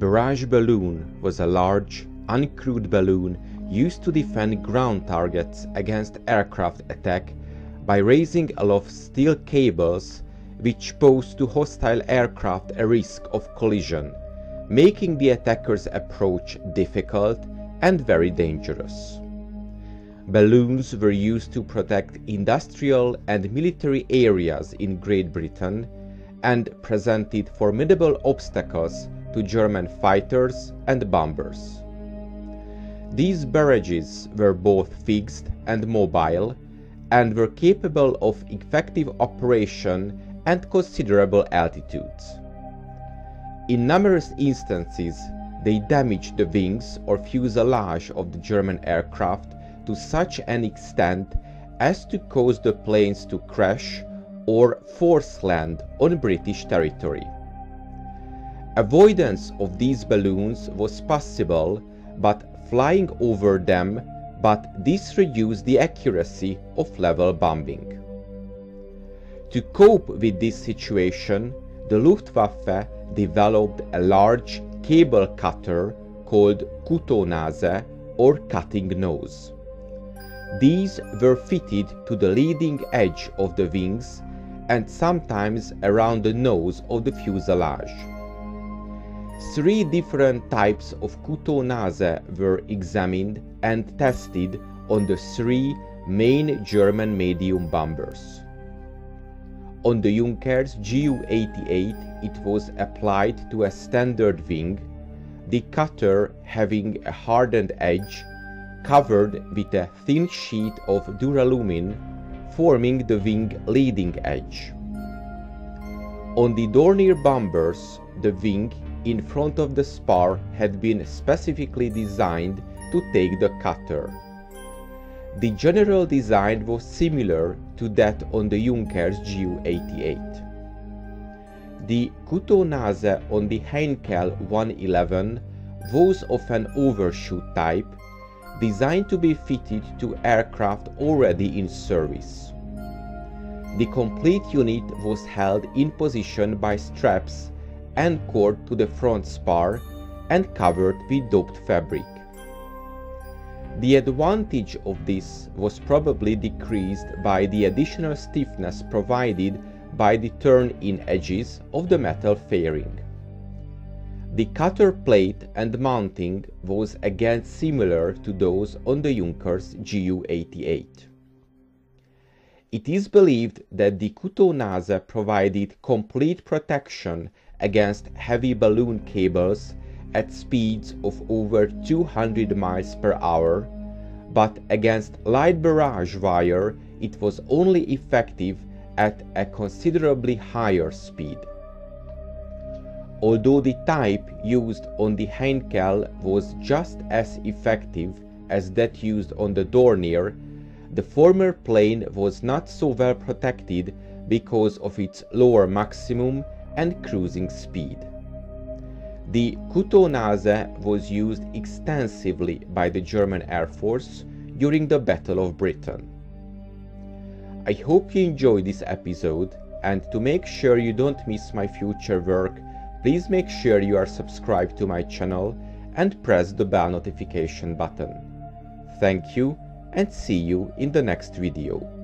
barrage balloon was a large, uncrewed balloon used to defend ground targets against aircraft attack by raising aloft steel cables which posed to hostile aircraft a risk of collision, making the attacker's approach difficult and very dangerous. Balloons were used to protect industrial and military areas in Great Britain and presented formidable obstacles to German fighters and bombers. These barrages were both fixed and mobile and were capable of effective operation at considerable altitudes. In numerous instances, they damaged the wings or fuselage of the German aircraft to such an extent as to cause the planes to crash or force land on British territory. Avoidance of these balloons was possible, but flying over them, but this reduced the accuracy of level bombing. To cope with this situation, the Luftwaffe developed a large cable cutter called Kutonase or cutting nose. These were fitted to the leading edge of the wings and sometimes around the nose of the fuselage. Three different types of Kutonase were examined and tested on the three main German medium bombers. On the Junkers Ju-88 it was applied to a standard wing, the cutter having a hardened edge covered with a thin sheet of duralumin forming the wing leading edge. On the Dornier bombers, the wing in front of the spar had been specifically designed to take the cutter. The general design was similar to that on the Junkers Ju-88. The Kutonase on the Heinkel 111 was of an overshoot type, designed to be fitted to aircraft already in service. The complete unit was held in position by straps anchored to the front spar and covered with doped fabric. The advantage of this was probably decreased by the additional stiffness provided by the turn-in edges of the metal fairing. The cutter plate and mounting was again similar to those on the Junkers Ju-88. It is believed that the Kutonase provided complete protection against heavy balloon cables at speeds of over 200 miles per hour, but against light barrage wire it was only effective at a considerably higher speed. Although the type used on the Heinkel was just as effective as that used on the Dornier, the former plane was not so well protected because of its lower maximum and cruising speed. The Kutonase was used extensively by the German Air Force during the Battle of Britain. I hope you enjoyed this episode and to make sure you don't miss my future work, please make sure you are subscribed to my channel and press the bell notification button. Thank you and see you in the next video.